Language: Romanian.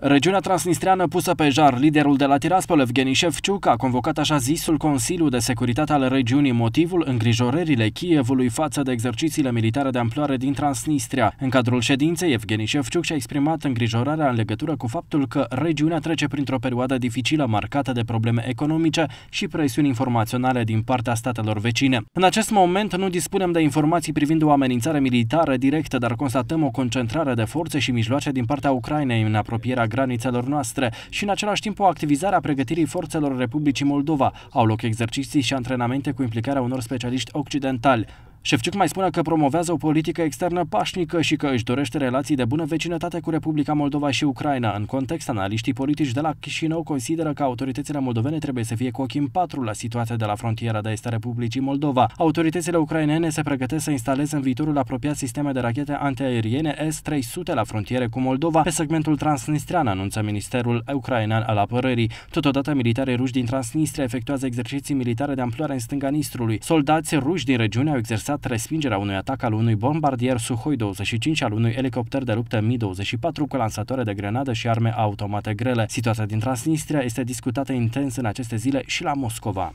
Regiunea transnistreană pusă pe jar, liderul de la Tiraspol, Evgeni Șefciuc, a convocat așa zisul Consiliu de Securitate al regiunii motivul îngrijorările Kievului față de exercițiile militare de amploare din Transnistria. În cadrul ședinței, Evgeni Șefciuc și-a exprimat îngrijorarea în legătură cu faptul că regiunea trece printr-o perioadă dificilă marcată de probleme economice și presiuni informaționale din partea statelor vecine. În acest moment nu dispunem de informații privind o amenințare militară directă, dar constatăm o concentrare de forțe și mijloace din partea Ucrainei în apropierea granițelor noastre și în același timp o activizare a pregătirii forțelor Republicii Moldova. Au loc exerciții și antrenamente cu implicarea unor specialiști occidentali. Șefciuc mai spune că promovează o politică externă pașnică și că își dorește relații de bună vecinătate cu Republica Moldova și Ucraina. În context, analiștii politici de la Chișinău consideră că autoritățile moldovene trebuie să fie cu ochii în patru la situația de la frontiera de est a Republicii Moldova. Autoritățile ucrainene se pregătesc să instaleze în viitorul apropiat sisteme de rachete antiaeriene S-300 la frontiere cu Moldova pe segmentul transnistrian, anunță Ministerul Ucrainean al Apărării. Totodată, militarii ruși din Transnistria efectuează exerciții militare de amploare în stânga Nistrului. Soldați ruși din regiune au exersat încercat respingerea unui atac al unui bombardier Suhoi 25 al unui elicopter de luptă Mi-24 cu lansatoare de grenadă și arme automate grele. Situația din Transnistria este discutată intens în aceste zile și la Moscova.